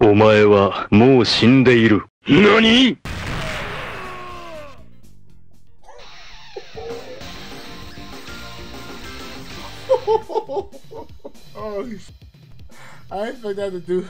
お前はもう死んでいる。何 oh, I that to do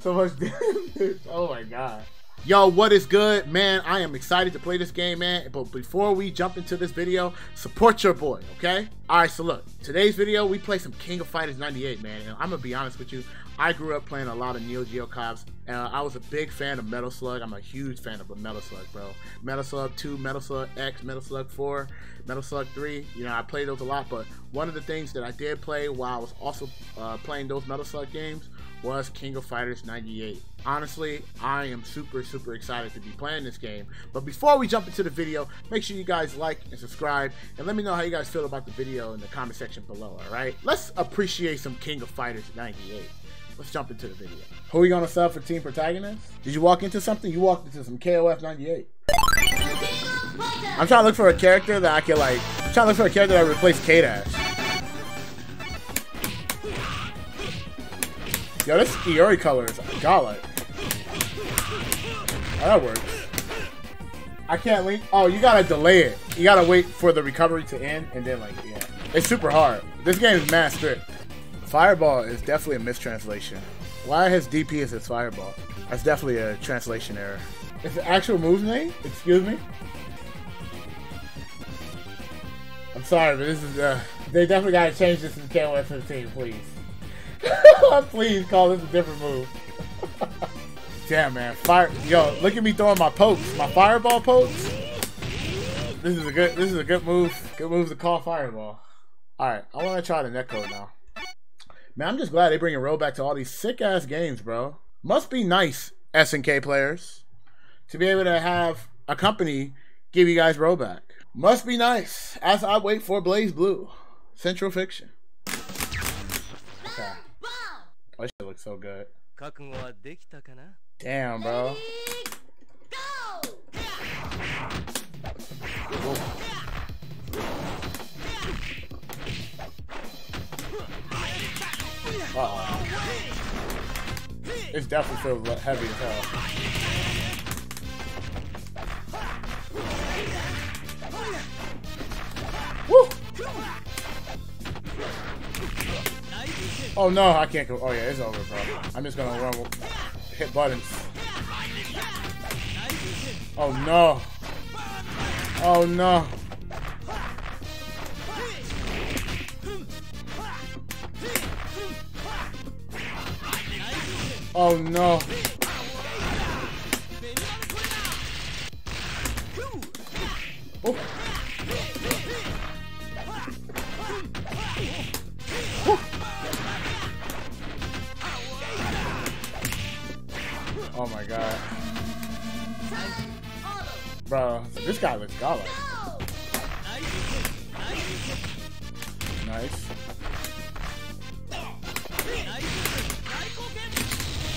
so much damage. Oh my god. Yo, what is good, man? I am excited to play this game, man. But before we jump into this video, support your boy, okay? All right, so look, today's video, we play some King of Fighters 98, man. And I'm gonna be honest with you, I grew up playing a lot of Neo Geo cops. and I was a big fan of Metal Slug. I'm a huge fan of Metal Slug, bro. Metal Slug 2, Metal Slug X, Metal Slug 4, Metal Slug 3. You know, I played those a lot, but one of the things that I did play while I was also uh, playing those Metal Slug games was King of Fighters 98. Honestly, I am super, super excited to be playing this game. But before we jump into the video, make sure you guys like and subscribe, and let me know how you guys feel about the video in the comment section below, alright? Let's appreciate some King of Fighters 98. Let's jump into the video. Who are we gonna sub for team protagonist? Did you walk into something? You walked into some KOF 98. I'm trying to look for a character that I can like. I'm trying to look for a character that replace K-Dash. Yo, this Iori color is godlike. Oh, that works. I can't link. Oh, you gotta delay it. You gotta wait for the recovery to end, and then like, yeah, it's super hard. This game is strict. Fireball is definitely a mistranslation. Why has DP is its Fireball? That's definitely a translation error. It's the actual move name? Excuse me? I'm sorry, but this is, uh, they definitely gotta change this in KOF 15, please. please call this a different move. Damn, man. Fire. Yo, look at me throwing my pokes. My fireball pokes. This is a good, this is a good move. Good move to call fireball. Alright, I want to try the netcode now. Man, I'm just glad they bring a roll back to all these sick ass games, bro. Must be nice, SNK players, to be able to have a company give you guys rollback. Must be nice as I wait for BlazBlue, Central Fiction. This shit looks so good. Damn, bro. Uh oh. It's definitely feels heavy as hell. Oh no, I can't go. Oh yeah, it's over, bro. I'm just gonna run, hit buttons. Oh no. Oh no. Oh no. Bro, this guy looks godlike. Nice.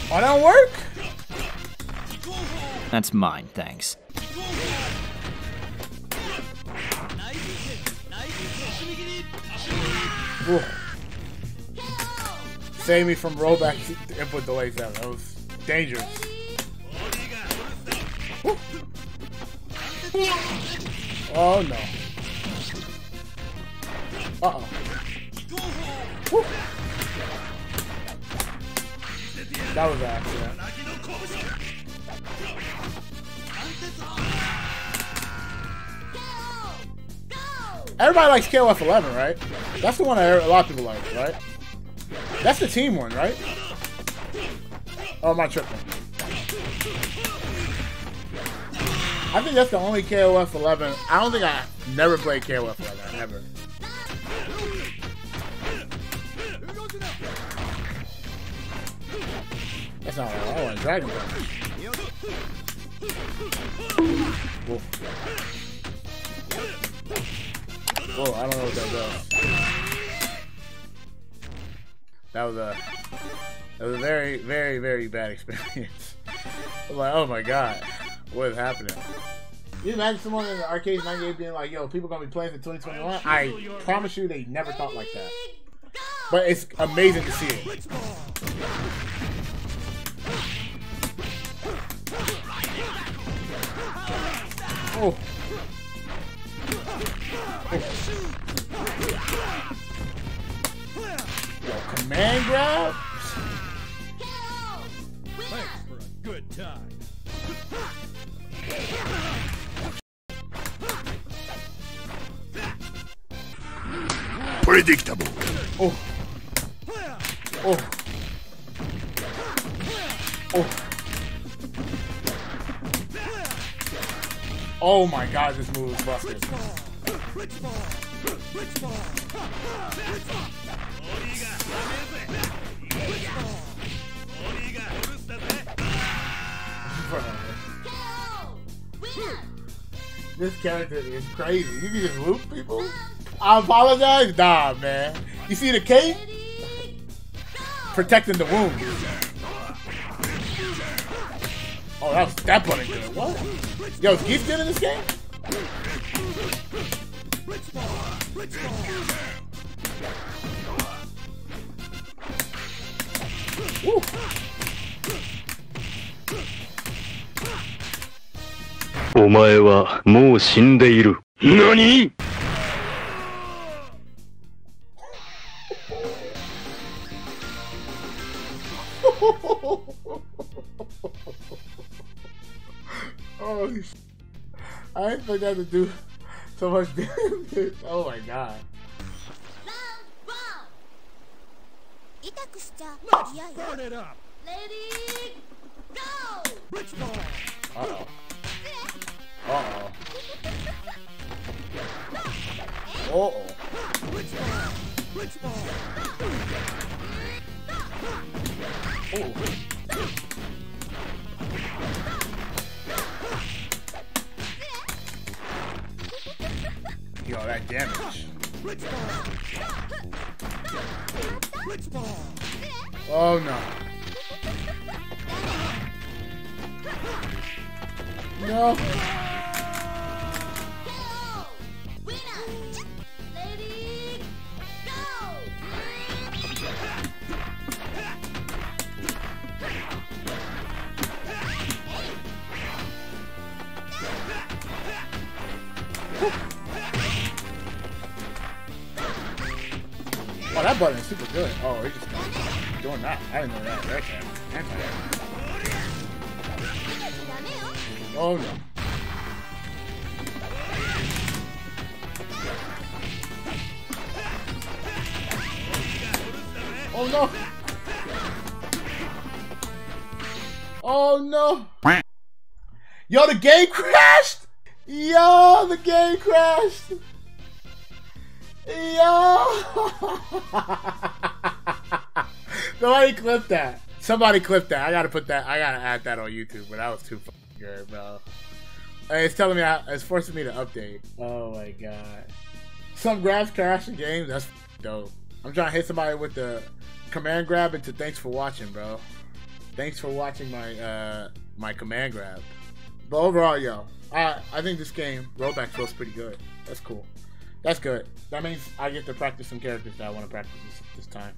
Oh, that don't work? That's mine, thanks. Ooh. Save me from rollback input delays. That was dangerous. Oh no. Uh oh. Woo. That was an accident. Everybody likes KOF 11, right? That's the one that a lot of people like, right? That's the team one, right? Oh, my tripping. I think that's the only KOF 11. I don't think I never played KOF 11, ever. That's not what I want. Dragon Punch. Whoa. Whoa, I don't know what that does. That was a that was a very, very, very bad experience. Was like, oh my god, what is happening? You imagine someone in the arcade 98 being like, yo, people gonna be playing for 2021? I promise you they never thought like that. But it's amazing to see it. Oh. oh. Yo, command grab? Predictable. Oh. Oh. Oh. Oh my god, this move is busted. This character is crazy. You can just loop people? I apologize? Nah, man. You see the cape? Protecting the wound. Oh, that was that button good. What? Yo, is Geese good in this game? Woo. お前はもう死んでいる。何？Oh, I didn't think that to do so much damage. Oh my god. Let's burn it up! Go! Rich! Uh-oh. That damage. Oh no. No. that button is super good. Oh, it's just doing that. I didn't know that. That can. Oh no. Oh no! Oh no! Yo, the game crashed! Yo, the game crashed! Yo. Somebody clip that. Somebody clip that. I gotta put that. I gotta add that on YouTube. But that was too good, bro. It's telling me. I, it's forcing me to update. Oh my god. Some grabs crash in games. That's dope. I'm trying to hit somebody with the command grab into thanks for watching, bro. Thanks for watching my uh my command grab. But overall, yo, I I think this game rollback feels pretty good. That's cool. That's good. That means I get to practice some characters that I want to practice this, this time.